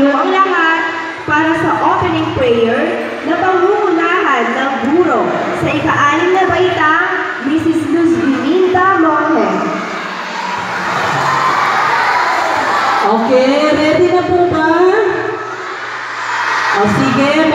na ang lahat para sa opening prayer na pangungunahan ng guro sa ika-anim na baita, Mrs. Luz Biminda Monge. Okay, ready na po ba? O sige,